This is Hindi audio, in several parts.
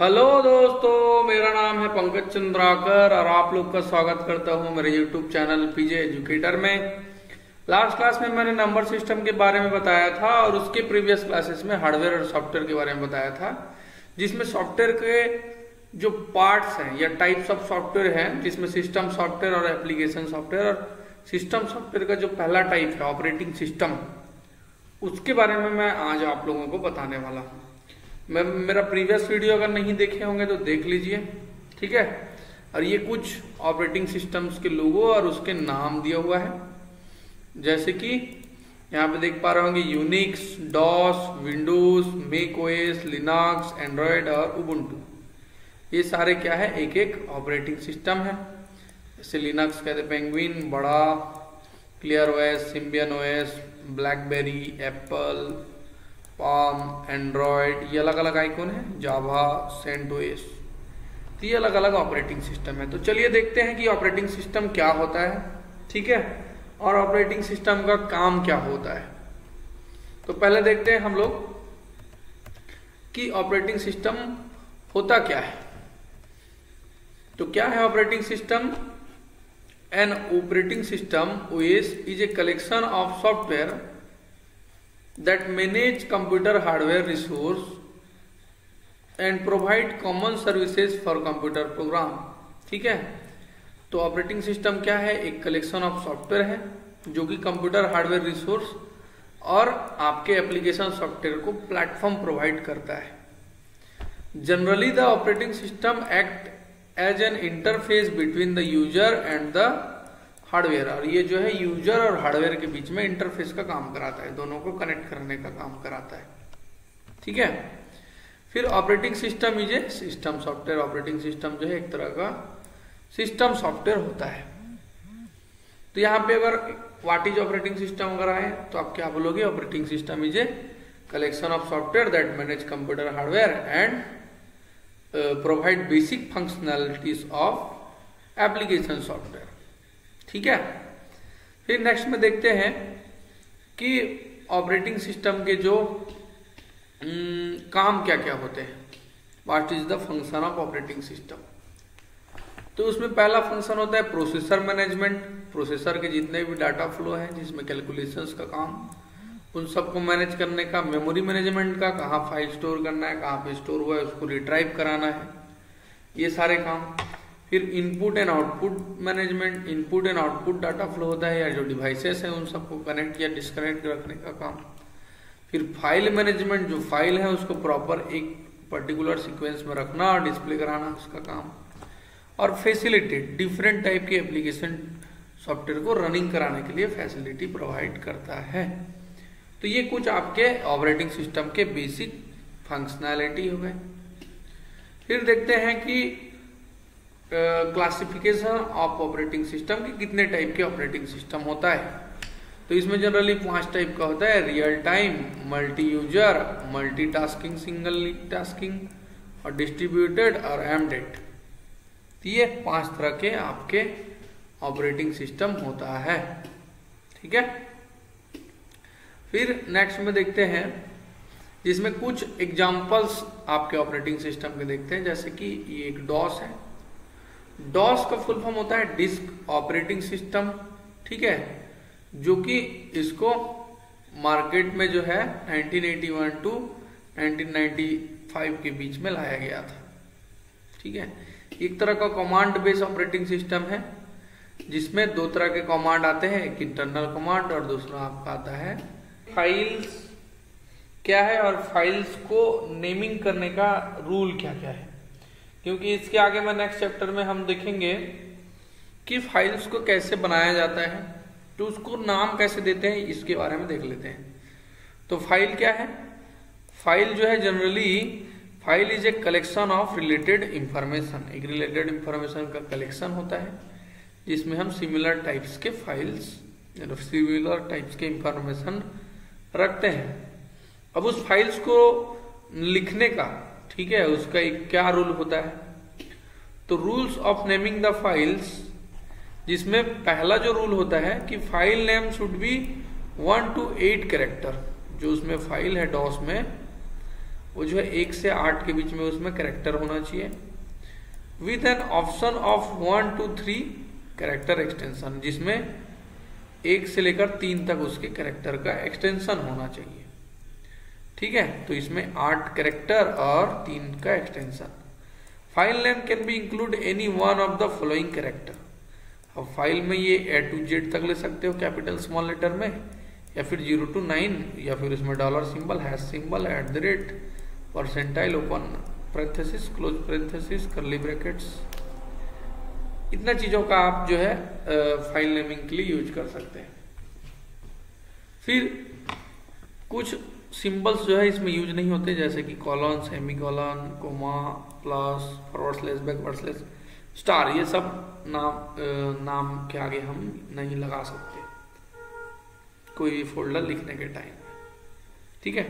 हेलो दोस्तों, मेरा नाम है पंकज चंद्राकर और आप लोग का स्वागत करता हूँ मेरे यूट्यूब चैनल पीजे एजुकेटर में। लास्ट क्लास में मैंने नंबर सिस्टम के बारे में बताया था और उसके प्रीवियस क्लासेस में हार्डवेयर और सॉफ्टवेयर के बारे में बताया था, जिसमें सॉफ्टवेयर के जो पार्ट्स हैं या टाइप्स ऑफ़ सॉफ्टवेयर हैं, जिसमें सिस्टम सॉफ्टवेयर और एप्लीकेशन सॉफ्टवेयर और सिस्टम सॉफ्टवेयर का जो पहला टाइप है ऑपरेटिंग सिस्टम उसके बारे में मैं आज आप लोगों को बताने वाला हूँ। मैं, मेरा प्रीवियस वीडियो अगर नहीं देखे होंगे तो देख लीजिए, ठीक है? और ये कुछ ऑपरेटिंग सिस्टम्स के लोगो और उसके नाम दिया हुआ है। जैसे कि यहाँ पे देख पा रहे होंगे Unix DOS Windows Mac OS Linux Android और उबुंटू ये सारे क्या है? एक एक ऑपरेटिंग सिस्टम है। जैसे लिनक्स कहते पेंगुइन बड़ा clear OS Symbian OS BlackBerry Apple Palm Android ये अलग अलग आइकॉन है जावा सेंटोएस तो ये अलग अलग ऑपरेटिंग सिस्टम है। तो चलिए देखते हैं कि ऑपरेटिंग सिस्टम क्या होता है, ठीक है? और ऑपरेटिंग सिस्टम का काम क्या होता है। तो पहले देखते हैं हम लोग कि ऑपरेटिंग सिस्टम होता क्या है। तो क्या है operating system an operating system OS is a collection of software that manage computer hardware resource and provide common services for computer program. ठीक है? तो ऑपरेटिंग सिस्टम क्या है? एक कलेक्शन ऑफ़ सॉफ्टवेयर है, जो कि कंप्यूटर हार्डवेयर रिसोर्स और आपके एप्लीकेशन सॉफ्टवेयर को प्लेटफॉर्म प्रोवाइड करता है। Generally the operating system act as an interface between the user and the hardware, और ये जो है यूज़र और हार्डवेयर के बीच में इंटरफेस का काम कराता है, दोनों को कनेक्ट करने का काम कराता है। ठीक है? फिर operating system is a system software operating system जो है एक तरह का सिस्टम सॉफ्टवेयर होता है। तो यहाँ पे अगर व्हाट इज़ ऑपरेटिंग सिस्टम अगर आए तो आप क्या बोलोगे? Operating system is a collection of software that manage computer hardware and provide basic functionalities of application software ठीक है? फिर नेक्स्ट में देखते हैं कि ऑपरेटिंग सिस्टम के जो न, काम क्या क्या होते हैं। What is the function of operating system तो उसमें पहला फ़ंक्शन होता है प्रोसेसर मैनेजमेंट प्रोसेसर के जितने भी डाटा फ्लो हैं जिसमें कैलकुलेशंस का काम उन सबको मैनेज करने का मेमोरी मैनेजमेंट का कहाँ फ़ाइल स्टोर करना है कहाँ पे स्टोर हुआ है उसको रिट्राइव कराना है। ये सारे काम। फिर input and output management input and output data flow होता है या जो डिवाइसेस हैं उन सबको कनेक्ट या डिस्कनेक्ट रखने का काम। फिर फ़ाइल मैनेजमेंट जो फ़ाइल है उसको प्रॉपर एक पर्टिकुलर सीक्वेंस में रखना और डिस्प्ले कराना उसका काम। और फैसिलिटेट डिफरेंट टाइप के एप्लीकेशन सॉफ्टवेयर को रनिंग कराने के लिए फैसिलिटी प्रोवाइड करता है। तो ये कुछ आपके ऑपरेटिंग सिस्टम के बेसिक फंक्शनैलिटी हो गए। फिर देखते हैं कि क्लासिफिकेशन ऑफ़ ऑपरेटिंग सिस्टम के कितने टाइप के ऑपरेटिंग सिस्टम होता है। तो इसमें जनरली पाँच टाइप का होता है। Real time multi user multitasking single tasking और डिस्ट्रीब्यूटेड और एमडेट तो ये पाँच तरह के आपके ऑपरेटिंग सिस्टम होता है। ठीक है? फिर नेक्स्ट में देखते हैं, जिसमें कुछ एग्जांपल्स आपके ऑपरेटिंग सिस्टम के देखते हैं। जैसे कि ये एक डॉस है। डॉस का फुल फॉर्म होता है डिस्क ऑपरेटिंग सिस्टम, ठीक है? जो कि इसको मार्केट में जो है 1981 टू 1995 के बीच में लाया गया था, ठीक है? एक तरह का कमांड बेस ऑपरेटिंग सिस्टम है, जिसमें दो तरह के कमांड आते हैं, एक इंटरनल कमांड और दूसरा आपका आता है फाइल्स क्या है और फाइल्स को नेमिंग करने का रूल क्या क्या है? क्योंकि इसके आगे में नेक्स्ट चैप्टर में हम देखेंगे कि फाइल्स को कैसे बनाया जाता है तो उसको नाम कैसे देते हैं, इसके बारे में देख लेते हैं। तो फ़ाइल क्या है? फ़ाइल जो है generally file is a collection of related information एक रिलेटेड इंफॉर्मेशन का कलेक्शन होता है, जिसमें हम सिमिलर टाइप्स के फाइल्स सिमिलर टाइप्स के इंफॉर्मेशन रखते हैं। अब उस फाइल्स को लिखने का ठीक है, उसका एक क्या रूल होता है? तो rules of naming the files जिसमें पहला जो रूल होता है कि file name should be one to eight character जो उसमें फ़ाइल है डॉस में, वो जो है एक से आठ के बीच में उसमें करेक्टर होना चाहिए with an option of one to three character extension जिसमें एक से लेकर तीन तक उसके करेक्टर का एक्सटेंशन होना चाहिए। ठीक है? तो इसमें आठ करेक्टर और तीन का extension file name can be include any one of the following character अब फ़ाइल में ये ए टू जेड तक ले सकते हो कैपिटल स्मॉल लेटर में, या फिर ज़ीरो टू नाइन या फिर उसमें dollar symbol hash symbol at the rate percentile open parenthesis close parenthesis curly brackets इतना चीज़ों का आप जो है फ़ाइल नेमिंग के लिए यूज़ कर सकते हैं। फिर कुछ सिंबल्स जो है इसमें यूज़ नहीं होते, जैसे कि colon semicolon comma, plus, forward slash backward star, ये सब नाम नाम के आगे हम नहीं लगा सकते। कोई भी फोल्डर लिखने के टाइम ठीक है?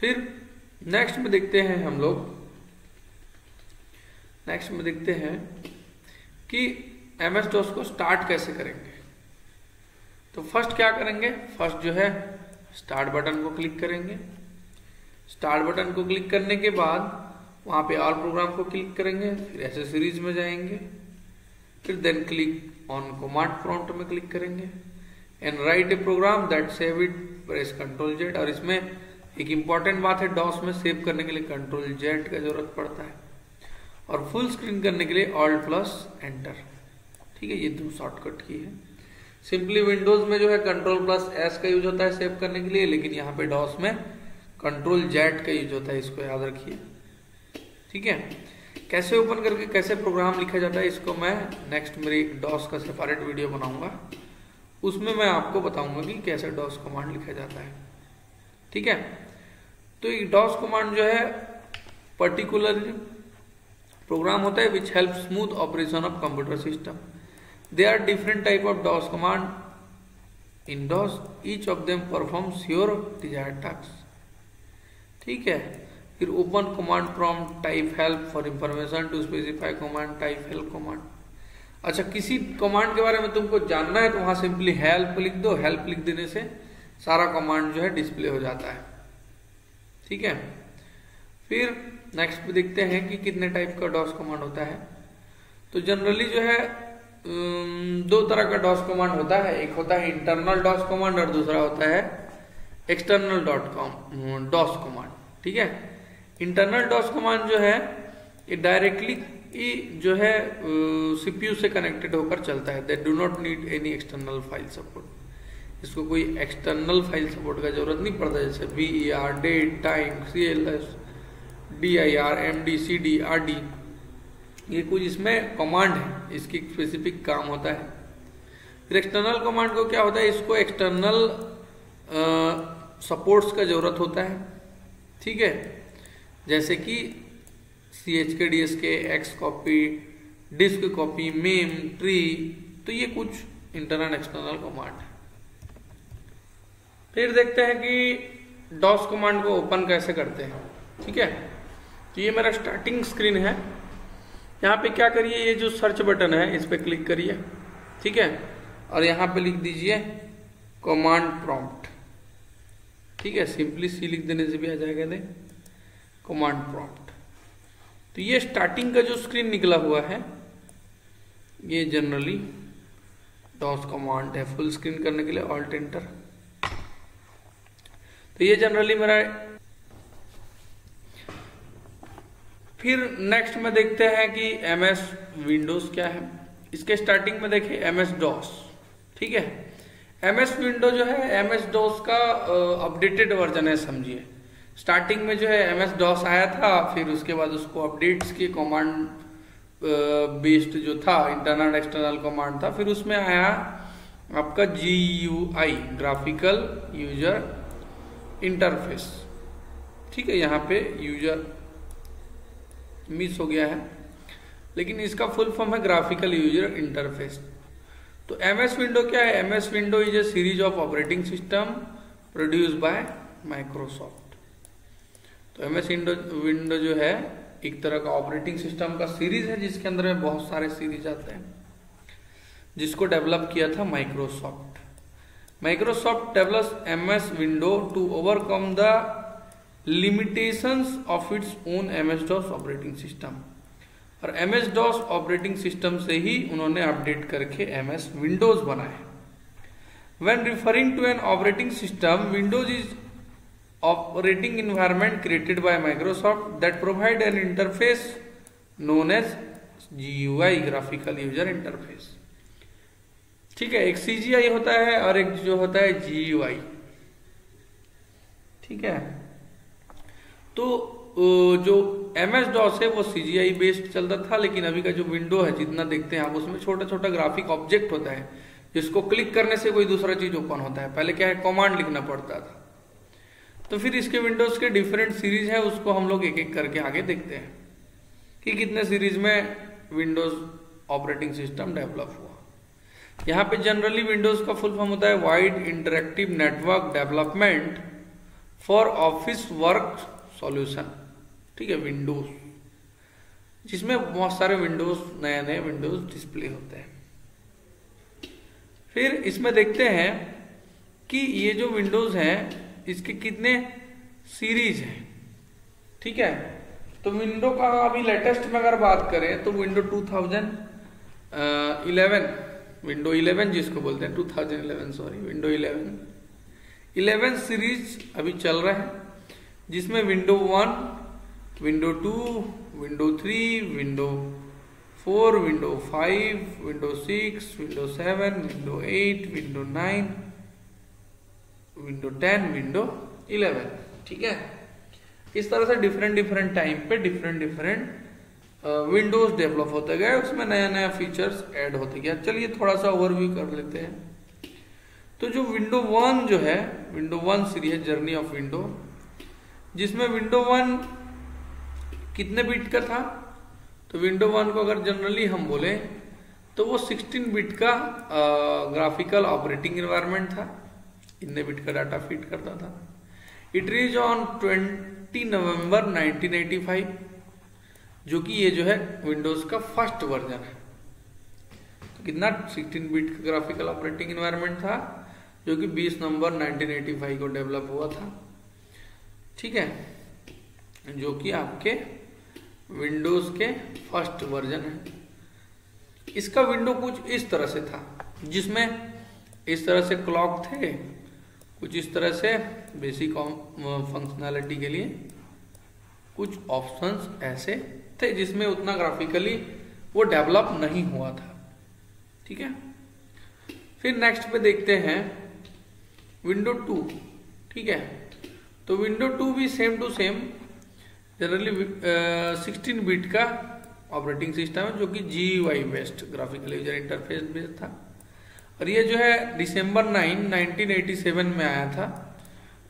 फिर नेक्स्ट में देखते हैं हम लोग। नेक्स्ट में देखते हैं कि एम एस डोस को स्टार्ट कैसे करेंगे। तो फ़र्स्ट क्या करेंगे? फ़र्स्ट जो है स्टार्ट बटन को क्लिक करेंगे। स्टार्ट बटन को क्लिक करने के बाद वहाँ पे ऑल प्रोग्राम को क्लिक करेंगे, फिर एसेसरीज में जाएँगे। फिर then click on command prompt में क्लिक करेंगे। And write a program that save it press control Z और इसमें एक इंपॉर्टेंट बात है डॉस में सेव करने के लिए कंट्रोल जेड का ज़रूरत पड़ता है। और फुल स्क्रीन करने के लिए ऑल्ट प्लस एंटर ठीक है, ये दो शॉर्टकट की है। सिंपली विंडोज़ में जो है कंट्रोल प्लस एस का यूज़ होता है सेव करने के लिए, लेकिन यहाँ पे डॉस में कंट्रोल जेड का यूज़ होता है, इसको याद रखिए। ठीक है? कैसे ओपन करके कैसे प्रोग्राम लिखा जाता है, इसको मैं नेक्स्ट मेरी डॉस का सेपरेट वीडियो बनाऊँगा। उसमें मैं आपको बताऊँगा कि कैसे डॉस कमांड लिखा जाता है। ठीक है? तो ये डॉस कमांड जो है पर्टिकुलर प्रोग्राम होता है which help smooth operation of computer system they are different type of DOS command in DOS each of them performs your desire task ठीक है? फिर open command from type help for information to specify command type help command अच्छा किसी कमांड के बारे में तुमको जानना है तो वहाँ सिंपली हेल्प लिख दो। हेल्प लिख देने से सारा कमांड जो है डिस्प्ले हो जाता है। ठीक है? फिर नेक्स्ट देखते हैं कि कितने टाइप का डॉस कमांड होता है। तो जनरली जो है दो तरह का डॉस कमांड होता है। एक होता है इंटरनल डॉस कमांड और दूसरा होता है external dot com DOS command, ठीक है? इंटरनल डॉस कमांड जो है, ये डायरेक्टली जो है सीपीयू से कनेक्टेड होकर चलता है। They do not need any external file support इसको कोई एक्सटर्नल फ़ाइल सपोर्ट का ज़रूरत नहीं पड़ता। जैसे B E R date time C L S D I R M D C D R D ये कुछ इसमें कमांड है, इसकी स्पेसिफिक काम होता है। फिर एक्सटर्नल कमांड को क्या होता है? इसको एक्सटर्नल सपोर्ट्स का ज़रूरत होता है। ठीक है? जैसे कि C H K D S K X copy disk copy mem tree तो ये कुछ इंटरनल एक्सटर्नल कमांड है। फिर देखते हैं कि डॉस कमांड को ओपन कैसे करते हैं। ठीक है? तो ये मेरा स्टार्टिंग स्क्रीन है। यहाँ पे क्या करिए, ये जो सर्च बटन है, इस पर क्लिक करिए। ठीक है? और यहाँ पे लिख दीजिए कमांड प्रॉम्प्ट ठीक है? सिंपली सी लिख देने से भी आ जाएगा दे कमांड प्रॉम्प्ट तो ये स्टार्टिंग का जो स्क्रीन निकला हुआ है, ये जनरली डॉस कमांड है फुल स्क्रीन करने के लिए ऑल्ट एंटर तो ये जनरली मेरा फिर नेक्स्ट में देखते हैं कि एम एस विंडोज़ क्या है। इसके स्टार्टिंग में देखिए एम एस डॉस ठीक है? एम एस विंडो जो है एम एस डॉस का अपडेटेड वर्जन है, समझिए। स्टार्टिंग में जो है एम एस डॉस आया था, फिर उसके बाद उसको अपडेट्स की कमांड बेस्ड जो था इंटरनल एक्सटर्नल कमांड था, फिर उसमें आया आपका G U I graphical user interface ठीक है, यहाँ पे यूज़र मिस हो गया है। लेकिन इसका फुल फॉर्म है ग्राफिकल यूज़र इंटरफेस तो एम एस विंडो क्या है? M S window is a series of operating system produce by Microsoft तो एम एस विंडो जो है, एक तरह का ऑपरेटिंग सिस्टम का सीरीज़ है, जिसके अंदर में बहुत सारे सीरीज़ आते हैं। जिसको डेवलप किया था Microsoft Microsoft develop M S window to overcome the limitations of its own M S DOS operating system और M S DOS operating system से ही उन्होंने अपडेट करके एम एस विंडोज़ बनाए when referring to an operating system windows is operating environment created by Microsoft that provide an interface known as GUI graphical user interface ठीक है, एक सीजीआई होता है और एक जो होता है जीयूआई ठीक है? तो जो एम एस डॉस है, वो सी जी आई बेस्ड चलता था, लेकिन अभी का जो विंडो है, जितना देखते हैं आप, उसमें छोटा छोटा ग्राफिक ऑब्जेक्ट होता है, जिसको क्लिक करने से कोई दूसरा चीज़ ओपन होता है। पहले क्या है कमांड लिखना पड़ता था। तो फिर इसके विंडोज़ के डिफरेंट सीरीज़ है, उसको हम लोग एक एक करके आगे देखते हैं, कि कितने सीरीज़ में विंडोज़ ऑपरेटिंग सिस्टम डेवलप हुआ। यहाँ पे जनरली विंडोज़ का फुल फॉर्म होता है wide interactive network development for office work solution ठीक है विंडोज़ जिसमें बहुत सारे विंडोज़ नए नए विंडोज़ डिस्प्ले होते हैं। फिर इसमें देखते हैं कि ये जो विंडोज़ हैं, इसके कितने सीरीज़ हैं। ठीक है? तो विंडो का अभी लेटेस्ट में अगर बात करें तो विंडो 2011 विंडो 11 जिसको बोलते हैं 2011 सॉरी विंडो 11 11 सीरीज़ अभी चल रहा है। जिसमें window one window two window three window four window five window six window seven window eight window nine window ten window eleven ठीक है? इस तरह से डिफरेंट डिफरेंट टाइम पे डिफरेंट डिफरेंट विंडोज़ डेवलप होते गए। उसमें नया नया फीचर्स ऐड होते गया चलिए थोड़ा सा ओवरव्यू कर लेते हैं। तो जो विंडो वन जो है window one series journey of window जिसमें विंडो वन कितने बिट का था? तो विंडो वन को अगर जनरली हम बोले तो वो 16 बिट का ग्राफिकल ऑपरेटिंग एनवायरनमेंट था। इतने बिट का डाटा फ़ीड करता था? इट रीज ऑन 20 नवंबर 1985 जो कि ये जो है विंडोज़ का फ़र्स्ट वर्जन है। तो कितना 16 बिट का ग्राफिकल ऑपरेटिंग एनवायरनमेंट था, जो कि 20 नवंबर 1985 को डेवलप हुआ था। ठीक है? जो कि आपके विंडोज़ के फ़र्स्ट वर्जन है। इसका विंडो कुछ इस तरह से था, जिसमें इस तरह से क्लॉक थे, कुछ इस तरह से बेसिक फंक्शनैलिटी के लिए, कुछ ऑप्शंस ऐसे थे, जिसमें उतना ग्राफिकली वो डेवलप नहीं हुआ था। ठीक है? फिर नेक्स्ट पे देखते हैं विंडो टू ठीक है? तो विंडो टू भी same to same generally sixteen bit का ऑपरेटिंग सिस्टम है, जो कि G Y based graphical user interface based था। और ये जो है दिसंबर 9 1987 में आया था,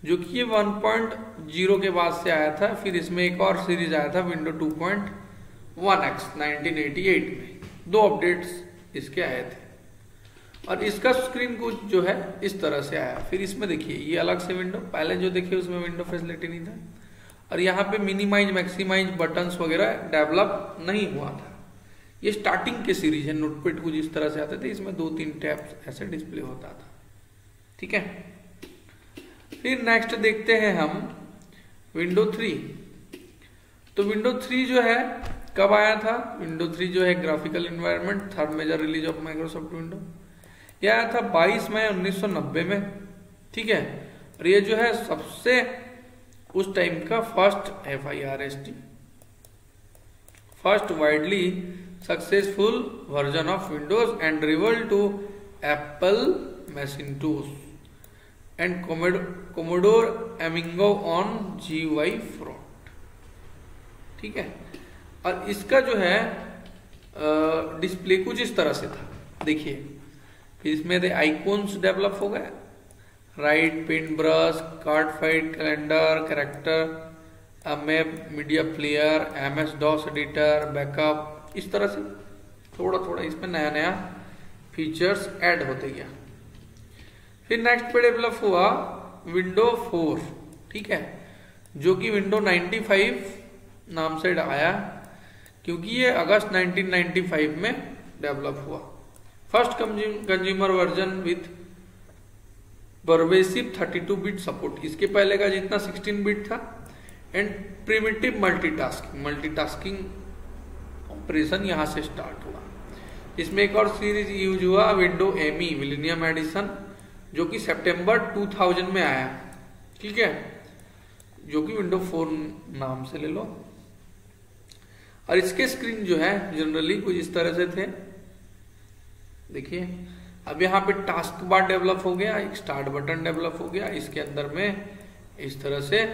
जो कि ये 1.0 के बाद से आया था। फिर इसमें एक और सीरीज़ आया था विंडो 2.1 एक्स 1988 में। दो अपडेट्स इसके आए थे। और इसका स्क्रीन कुछ जो है, इस तरह से आया। फिर इसमें देखिए, ये अलग से विंडो पहले जो देखिए, उसमें विंडो फैसिलिटी नहीं था। और यहाँ पे मिनिमाइज मैक्सिमाइज बटन्स वगैरह डेवलप नहीं हुआ था। ये स्टार्टिंग के सीरीज़ है नोटपेड कुछ इस तरह से आते थे, इसमें दो तीन टैब्स ऐसे डिस्प्ले होता था। ठीक है? फिर नेक्स्ट देखते हैं हम विंडो थ्री तो विंडो थ्री जो है, कब आया था? विंडो थ्री जो है graphical environment third major release of Microsoft window ये आया था? 22 मई 1990 में। ठीक है? और ये जो है, सबसे उस टाइम का first F I R S T first widely successful version of Windows and rival to Apple Macintosh and Commodore Amiga on ji Y fraught ठीक है? और इसका जो है डिस्प्ले कुछ इस तरह से था। देखिए फिर इसमें आइकॉन्स डेवलप हो गए। Write paintbrush cardfile calendar character map media player M S DOS editor backup इस तरह से। थोड़ा थोड़ा इसमें नया नया फीचर्स ऐड होते गया। फिर नेक्स्ट पे डेवलप हुआ विंडो फोर ठीक है? जो कि विंडो 95 नाम से आया, क्योंकि ये अगस्त 1995 में डेवलप हुआ। First consumer version with pervasive 32 bit support इसके पहले का जितना 16 बिट था and primitive multitasking multitasking operation यहाँ से स्टार्ट हुआ। इसमें एक और सीरीज़ यूज़ हुआ विंडो एमी मिलीनियम एडिशन जो कि सितंबर 2000 में आया। ठीक है? जो कि विंडो फोर नाम से ले लो। और इसके स्क्रीन जो है जनरली कुछ इस तरह से थे। देखिए, अब यहाँ पे टास्क बार डेवलप हो गया, एक स्टार्ट बटन डेवलप हो गया, इसके अंदर में इस तरह से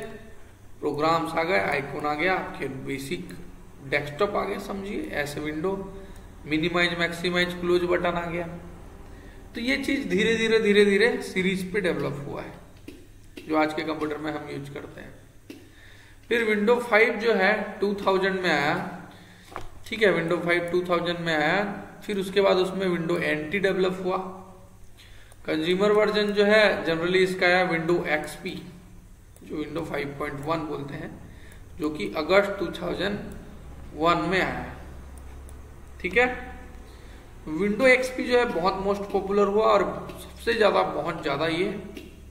प्रोग्राम्स आ गए आइकॉन आ गया, आपके बेसिक डेस्कटॉप आ गया, समझिए, ऐसे window minimize maximize close button आ गया। तो ये चीज़ धीरे धीरे धीरे धीरे सीरीज़ पे डेवलप हुआ है, जो आज के कंप्यूटर में हम यूज़ करते हैं। फिर विंडो 5 जो है 2000 में आया, ठीक है विंडो 5 2000 में आया फिर उसके बाद उसमें विंडो एंटी डेवलप हुआ। कंज्यूमर वर्जन जो है जनरली इसका आया विंडो एक्सपी जो विंडो 5.1 बोलते हैं, जो कि अगस्त 2001 में आया ठीक है? विंडो एक्सपी जो है बहुत मोस्ट पॉपुलर हुआ और सबसे ज़्यादा बहुत ज़्यादा ये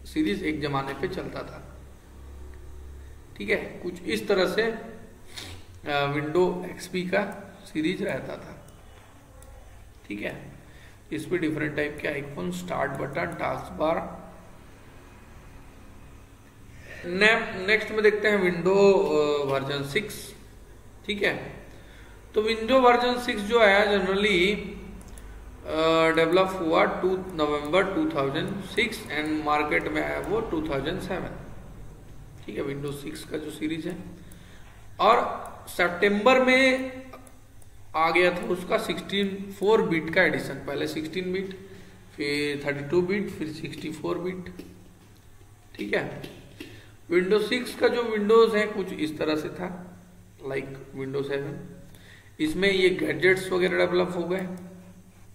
सीरीज़ एक जमाने पे चलता था। ठीक है? कुछ इस तरह से विंडो एक्सपी का सीरीज़ रहता था। ठीक है? इस पे डिफरेंट टाइप के icon start button taskbar next में देखते हैं विंडो वर्जन सिक्स ठीक है? तो विंडो वर्जन सिक्स जो आया जनरली डेवलप हुआ टू नवंबर 2006 एंड मार्केट में आया वो 2007 ठीक है? विंडो सिक्स का जो सीरीज़ है। और सितंबर में आ गया था उसका 16 फोर बिट का एडिशन, पहले 16 बिट, फिर 32 बिट, फिर 64 बिट। ठीक है? विंडो 6 का जो विंडोज़ है कुछ इस तरह से था लाइक विंडो 7 इसमें ये गैजेट्स वगैरह डेवलप हो गए।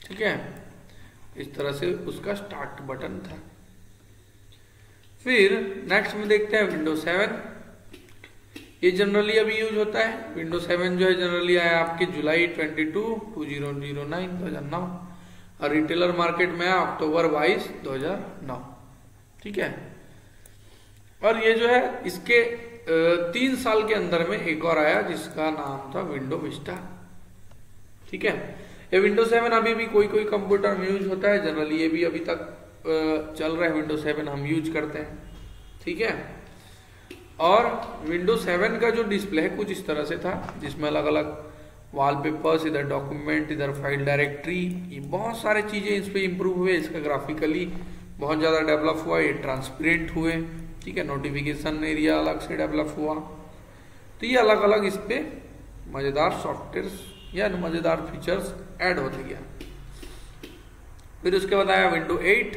ठीक है? इस तरह से उसका स्टार्ट बटन था। फिर नेक्स्ट में देखते हैं विंडो 7 ये जनरली अभी यूज़ होता है। विंडो 7 जो है जनरली आया आपके जुलाई 22 2009 2009 और रिटेलर मार्केट में आया अक्टूबर 22 2009 ठीक है? और ये जो है, इसके तीन साल के अंदर में एक और आया, जिसका नाम था विंडो विस्टा ठीक है? ये विंडो 7 अभी भी कोई कोई कंप्यूटर में यूज़ होता है। जनरली ये भी अभी तक चल रहा है। विंडो 7 हम यूज़ करते हैं। ठीक है? और विंडो 7 का जो डिस्प्ले है, कुछ इस तरह से था, जिसमें अलग अलग वॉलपेपर्स इधर डॉक्यूमेंट इधर फ़ाइल डायरेक्टरी ये बहुत सारे चीज़ें इस पर इंप्रूव हुए, इसका ग्राफिकली बहुत ज़्यादा डेवलप हुआ, ये ट्रांसपेरेंट हुए, ठीक है नोटिफिकेशन एरिया अलग से डेवलप हुआ। तो ये अलग अलग इस पे मज़ेदार सॉफ्टवेयर या मज़ेदार फीचर्स ऐड होते गया। फिर उसके बाद आया विंडो 8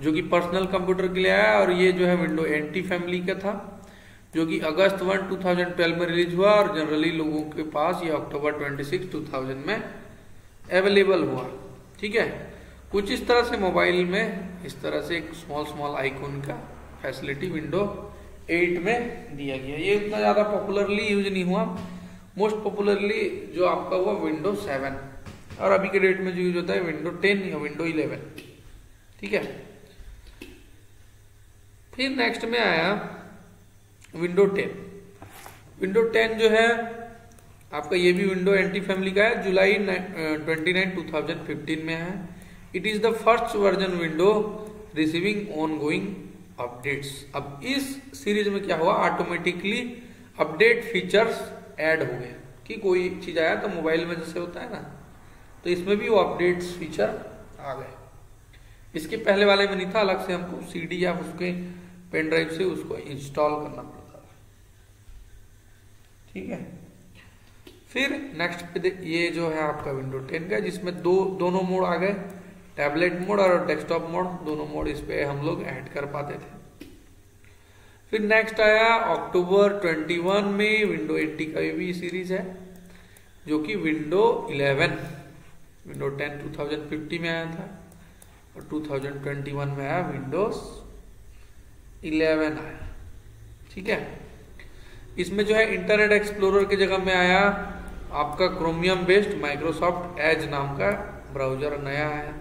जो कि पर्सनल कंप्यूटर के लिए आया, और ये जो है विंडो एंटी फैमिली का था। जो कि अगस्त वन 2012 में रिलीज़ हुआ और जनरली लोगों के पास ये अक्टूबर 26 2000 में अवेलेबल हुआ। ठीक है? कुछ इस तरह से मोबाइल में, इस तरह से एक स्मॉल स्मॉल आइकॉन का फैसिलिटी विंडो 8 में दिया गया। ये इतना ज़्यादा पॉपुलरली यूज़ नहीं हुआ। मोस्ट पॉपुलरली जो आपका हुआ विंडो 7 और अभी के डेट में जो यूज़ होता है विंडो 10 या विंडो 11 ठीक है? फिर नेक्स्ट में आया विंडो टेन। विंडो टेन जो है, आपका ये भी विंडो एंटी फैमिली का है, July twenty nine, two thousand fifteen में है। It is the first version window receiving ongoing updates अब इस सीरीज़ में क्या हुआ ऑटोमेटिकली अपडेट फीचर्स ऐड हो। गए कि कोई चीज़ आया तो मोबाइल में जैसे होता है ना तो इसमें भी वो अपडेट्स फीचर आ गए। इसके पहले वाले में नहीं था, अलग से हमको सीडी या उसके पेन ड्राइव से उसको इंस्टॉल करना पड़ता ठीक है? फिर नेक्स्ट पे ये जो है आपका विंडो 10 का, जिसमें दो, दोनों मोड आ गए टैबलेट मोड और डेस्कटॉप मोड, दोनों मोड इस पे हम लोग ऐड कर पाते थे। फिर नेक्स्ट आया अक्टूबर 21 में विंडो 80 का भी सीरीज़ है, जो कि विंडो 11 विंडो 10 2050 में आया था और 2021 में आया विंडोज़ 11 आया। ठीक है? इसमें जो है इंटरनेट एक्सप्लोरर की जगह में आया आपका क्रोमियम बेस्ड माइक्रोसॉफ्ट एज नाम का ब्राउज़र नया आया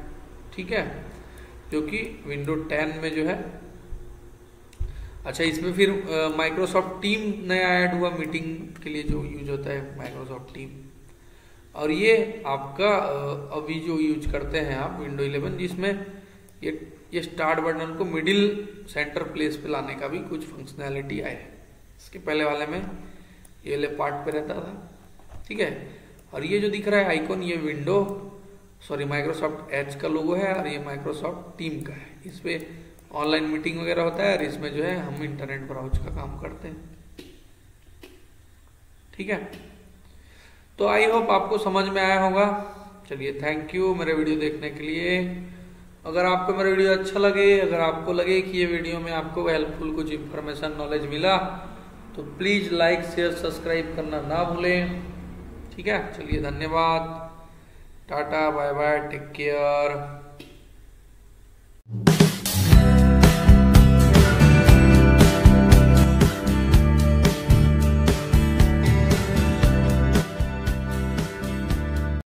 ठीक है? जो कि विंडो 10 में जो है अच्छा इसमें फिर माइक्रोसॉफ्ट टीम नया ऐड हुआ मीटिंग के लिए जो यूज़ होता है, माइक्रोसॉफ्ट टीम। और ये आपका अभी जो यूज़ करते हैं आप विंडो 11 जिसमें ये ये स्टार्ट बटन को मिडिल सेंटर प्लेस पे लाने का भी कुछ फंक्शनैलिटी आया है इसके पहले वाले में, ये ले पार्ट पे रहता था, ठीक है? और ये जो दिख रहा है आइकॉन ये विंडो सॉरी माइक्रोसॉफ्ट एच का लोगो है और ये माइक्रोसॉफ्ट टीम का है। इस पे ऑनलाइन मीटिंग वगैरह होता है और इसमें जो है हम इंटरनेट ब्राउज का काम करते हैं। ठीक है? तो आई होप आपको समझ में आया होगा। चलिए थैंक यू मेरे वीडियो देखने के लिए। अगर आपको मेरा वीडियो अच्छा लगे, अगर आपको लगे कि ये वीडियो में आपको हेल्पफुल कुछ इन्फॉर्मेशन नॉलेज मिला तो प्लीज़ लाइक शेयर सब्सक्राइब करना ना भूलें। ठीक है? चलिए, धन्यवाद। Tata bye bye take care